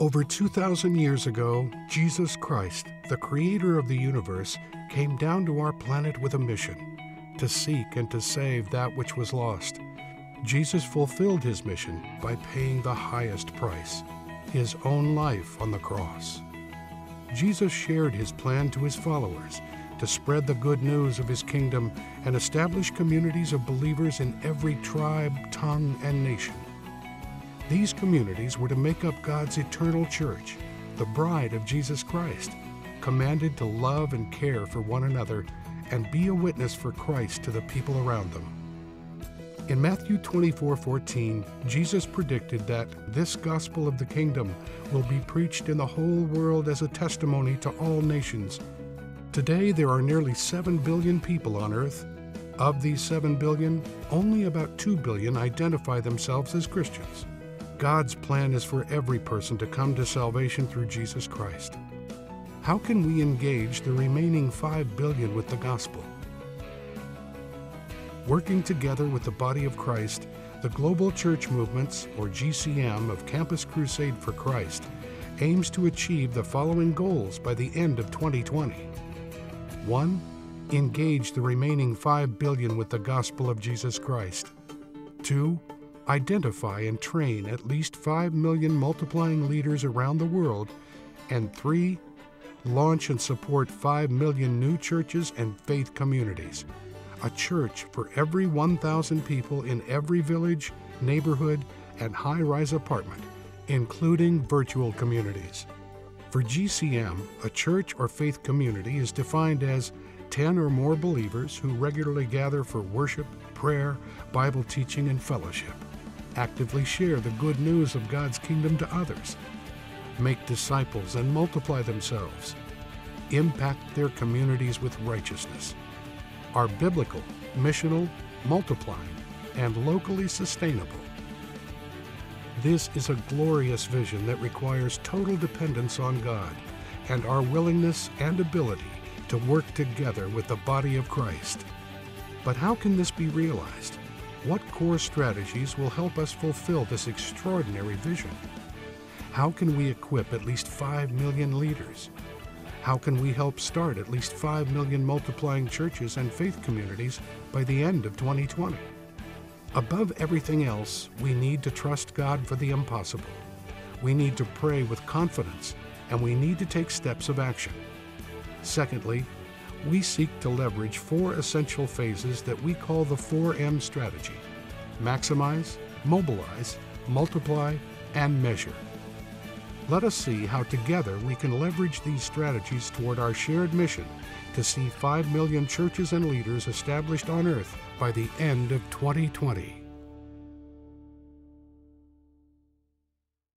Over 2,000 years ago, Jesus Christ, the creator of the universe, came down to our planet with a mission to seek and to save that which was lost. Jesus fulfilled his mission by paying the highest price, his own life on the cross. Jesus shared his plan to his followers to spread the good news of his kingdom and establish communities of believers in every tribe, tongue, and nation. These communities were to make up God's eternal church, the bride of Jesus Christ, commanded to love and care for one another and be a witness for Christ to the people around them. In Matthew 24 14, Jesus predicted that this gospel of the kingdom will be preached in the whole world as a testimony to all nations. Today, there are nearly 7 billion people on earth. Of these 7 billion, only about 2 billion identify themselves as Christians. God's plan is for every person to come to salvation through Jesus Christ. How can we engage the remaining 5 billion with the gospel? Working together with the body of Christ, the Global Church Movements, or GCM, of Campus Crusade for Christ aims to achieve the following goals by the end of 2020. 1. Engage the remaining 5 billion with the gospel of Jesus Christ. 2. Identify and train at least 5 million multiplying leaders around the world. And 3. Launch and support 5 million new churches and faith communities a church for every 1,000 people in every village, neighborhood, and high rise apartment, including virtual communities. For GCM, a church or faith community is defined as 10 or more believers who regularly gather for worship, prayer, Bible teaching, and fellowship, actively share the good news of God's kingdom to others, make disciples and multiply themselves, impact their communities with righteousness, are biblical, missional, multiplying, and locally sustainable. This is a glorious vision that requires total dependence on God and our willingness and ability to work together with the body of Christ. But how can this be realized? What core strategies will help us fulfill this extraordinary vision? How can we equip at least 5 million leaders? How can we help start at least 5 million multiplying churches and faith communities by the end of 2020? Above everything else, we need to trust God for the impossible. We need to pray with confidence, and we need to take steps of action. Secondly, we seek to leverage four essential phases that we call the 4M strategy maximize, mobilize, multiply, and measure. Let us see how together we can leverage these strategies toward our shared mission to see 5 million churches and leaders established on earth by the end of 2020.